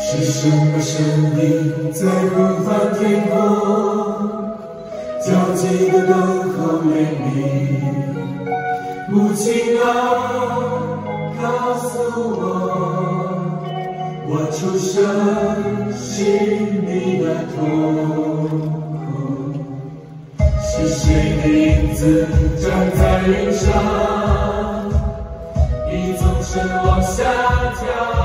是什么声音在呼唤天空？焦急的等候怜悯。母亲啊告诉我我出生是你的痛苦是谁的影子站在云上你总是往下跳？